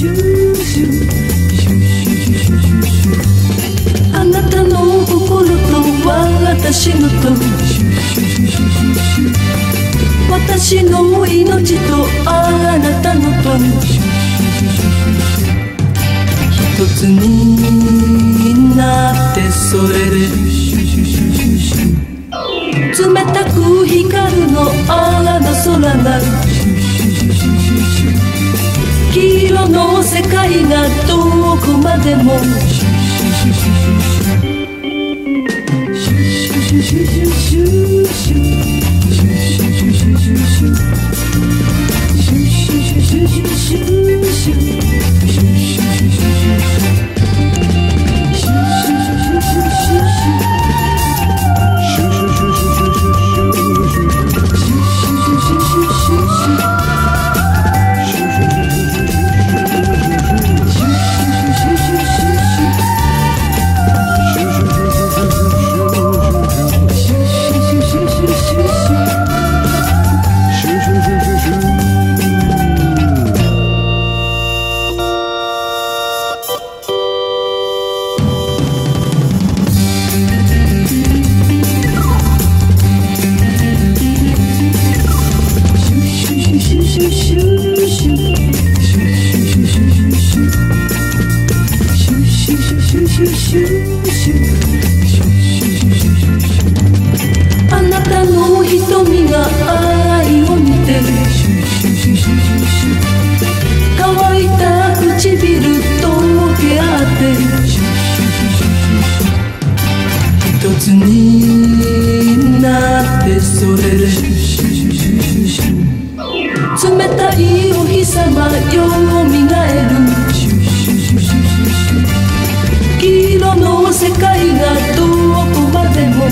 シュシュシュシュシュシュあなたの心と私のと私の命とあなたのと一つになってそれで冷たく光るのあの空なるロの世界がどこまでも。シュシュシュシュシュシュシュシュシュシュシュ月お日様ようみがえるシュシュシュシュシュシュ黄色の世界がどこまでも